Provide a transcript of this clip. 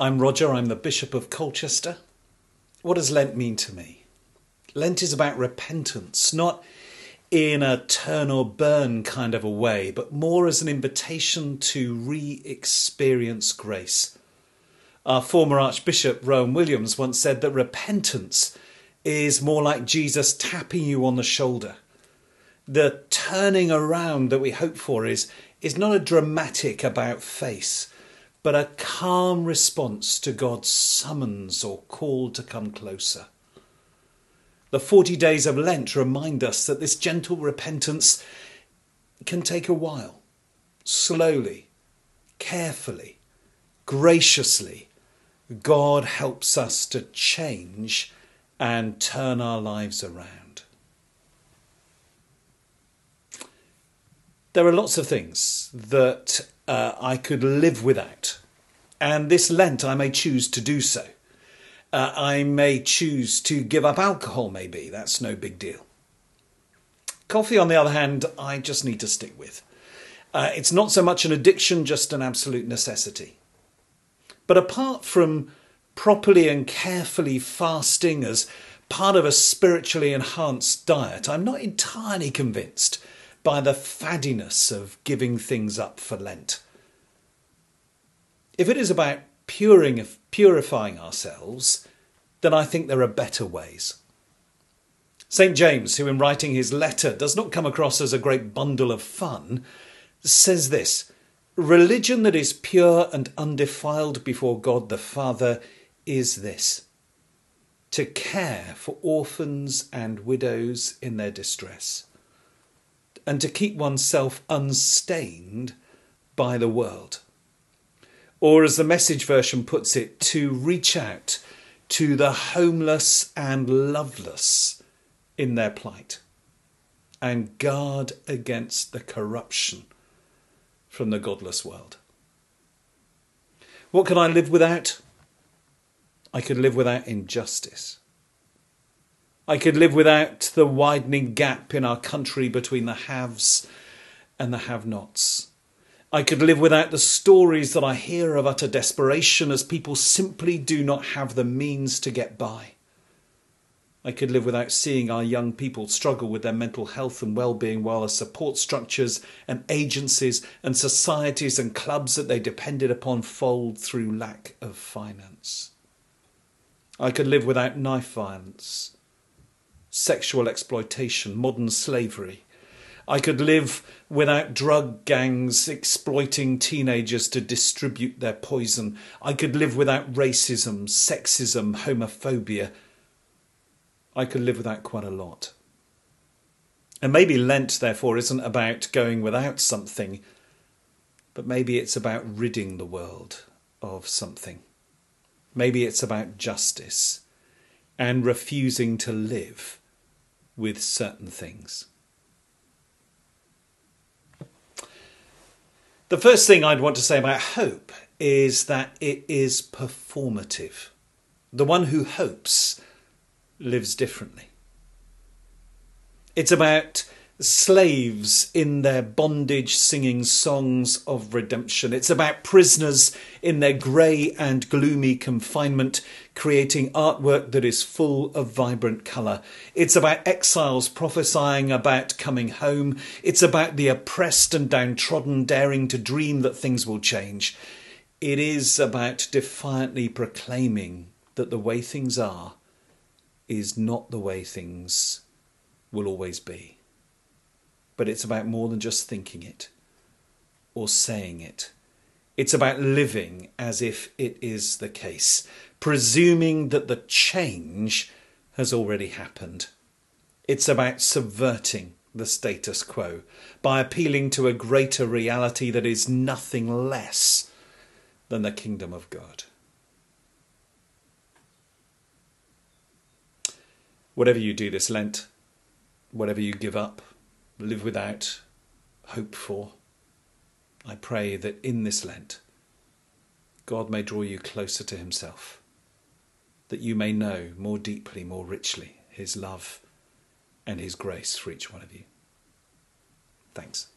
I'm Roger, I'm the Bishop of Colchester. What does Lent mean to me? Lent is about repentance, not in a turn or burn kind of a way, but more as an invitation to re experience grace. Our former Archbishop Rowan Williams once said that repentance is more like Jesus tapping you on the shoulder. The turning around that we hope for is, is not a dramatic about face but a calm response to God's summons or call to come closer. The 40 days of Lent remind us that this gentle repentance can take a while, slowly, carefully, graciously. God helps us to change and turn our lives around. There are lots of things that uh, I could live without. And this Lent, I may choose to do so. Uh, I may choose to give up alcohol, maybe. That's no big deal. Coffee, on the other hand, I just need to stick with. Uh, it's not so much an addiction, just an absolute necessity. But apart from properly and carefully fasting as part of a spiritually enhanced diet, I'm not entirely convinced by the faddiness of giving things up for Lent. If it is about puring, purifying ourselves, then I think there are better ways. St. James, who in writing his letter does not come across as a great bundle of fun, says this Religion that is pure and undefiled before God the Father is this to care for orphans and widows in their distress and to keep oneself unstained by the world. Or, as the message version puts it, to reach out to the homeless and loveless in their plight and guard against the corruption from the godless world. What can I live without? I could live without injustice. I could live without the widening gap in our country between the haves and the have nots. I could live without the stories that I hear of utter desperation as people simply do not have the means to get by. I could live without seeing our young people struggle with their mental health and well-being while the support structures and agencies and societies and clubs that they depended upon fold through lack of finance. I could live without knife violence sexual exploitation, modern slavery. I could live without drug gangs exploiting teenagers to distribute their poison. I could live without racism, sexism, homophobia. I could live without quite a lot. And maybe Lent, therefore, isn't about going without something, but maybe it's about ridding the world of something. Maybe it's about justice and refusing to live with certain things. The first thing I'd want to say about hope is that it is performative. The one who hopes lives differently. It's about slaves in their bondage singing songs of redemption. It's about prisoners in their grey and gloomy confinement creating artwork that is full of vibrant colour. It's about exiles prophesying about coming home. It's about the oppressed and downtrodden daring to dream that things will change. It is about defiantly proclaiming that the way things are is not the way things will always be but it's about more than just thinking it or saying it. It's about living as if it is the case, presuming that the change has already happened. It's about subverting the status quo by appealing to a greater reality that is nothing less than the kingdom of God. Whatever you do this Lent, whatever you give up, live without, hope for. I pray that in this Lent, God may draw you closer to Himself, that you may know more deeply, more richly His love and His grace for each one of you. Thanks.